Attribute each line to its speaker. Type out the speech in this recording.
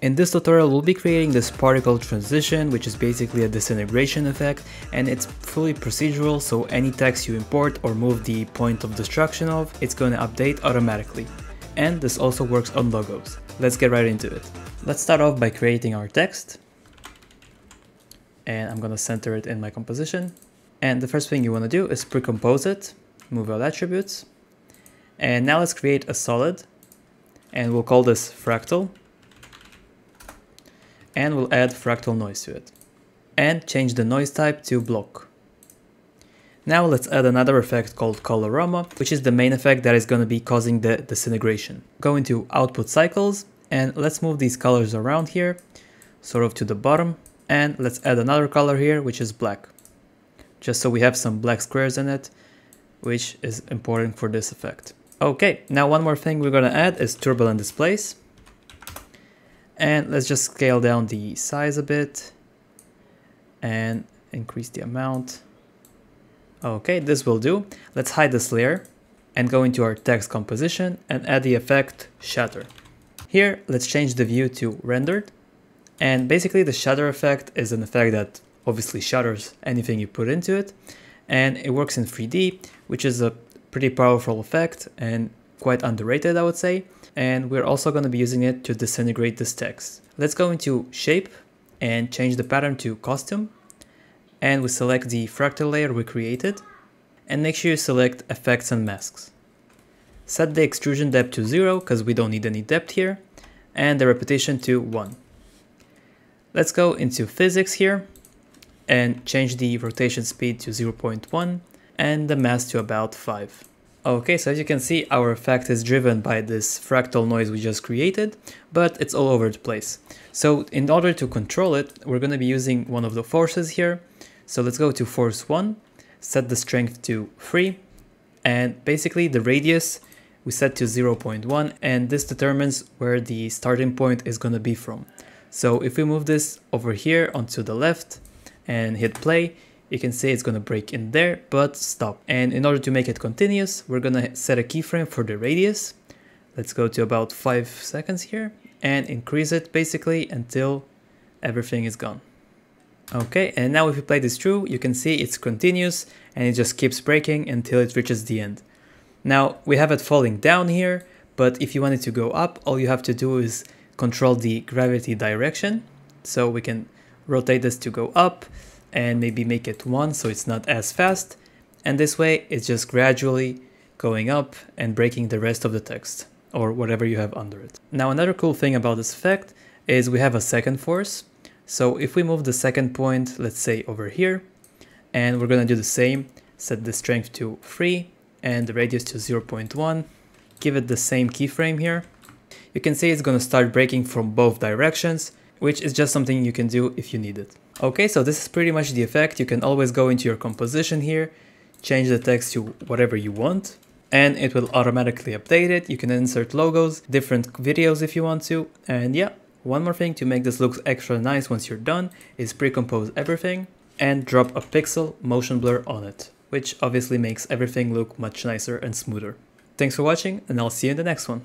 Speaker 1: In this tutorial we'll be creating this particle transition which is basically a disintegration effect and it's fully procedural so any text you import or move the point of destruction of it's going to update automatically. And this also works on logos. Let's get right into it. Let's start off by creating our text and I'm going to center it in my composition. And the first thing you want to do is pre-compose it, move all attributes. And now let's create a solid and we'll call this fractal and we'll add fractal noise to it and change the noise type to block. Now let's add another effect called colorama, which is the main effect that is going to be causing the disintegration. Go into output cycles and let's move these colors around here, sort of to the bottom, and let's add another color here, which is black, just so we have some black squares in it, which is important for this effect. Okay, now one more thing we're going to add is turbulent displace. And let's just scale down the size a bit and increase the amount. Okay, this will do. Let's hide this layer and go into our text composition and add the effect shatter. Here, let's change the view to rendered. And basically the shatter effect is an effect that obviously shatters anything you put into it. And it works in 3D, which is a pretty powerful effect and quite underrated, I would say and we're also going to be using it to disintegrate this text. Let's go into shape and change the pattern to custom and we select the fractal layer we created and make sure you select effects and masks. Set the extrusion depth to 0 because we don't need any depth here and the repetition to 1. Let's go into physics here and change the rotation speed to 0.1 and the mass to about 5. Okay, so as you can see, our effect is driven by this fractal noise we just created, but it's all over the place. So in order to control it, we're going to be using one of the forces here. So let's go to force 1, set the strength to 3, and basically the radius we set to 0.1, and this determines where the starting point is going to be from. So if we move this over here onto the left and hit play, you can see it's to break in there, but stop. And in order to make it continuous, we're to set a keyframe for the radius. Let's go to about 5 seconds here and increase it basically until everything is gone. Okay, and now if you play this through, you can see it's continuous and it just keeps breaking until it reaches the end. Now, we have it falling down here, but if you want it to go up, all you have to do is control the gravity direction. So we can rotate this to go up and maybe make it 1 so it's not as fast. And this way it's just gradually going up and breaking the rest of the text or whatever you have under it. Now another cool thing about this effect is we have a second force. So if we move the second point, let's say over here, and we're gonna do the same, set the strength to 3 and the radius to 0.1, give it the same keyframe here, you can see it's gonna start breaking from both directions, which is just something you can do if you need it. Okay, so this is pretty much the effect. You can always go into your composition here, change the text to whatever you want, and it will automatically update it. You can insert logos, different videos if you want to, and yeah. One more thing to make this look extra nice once you're done is pre-compose everything and drop a pixel motion blur on it, which obviously makes everything look much nicer and smoother. Thanks for watching and I'll see you in the next one.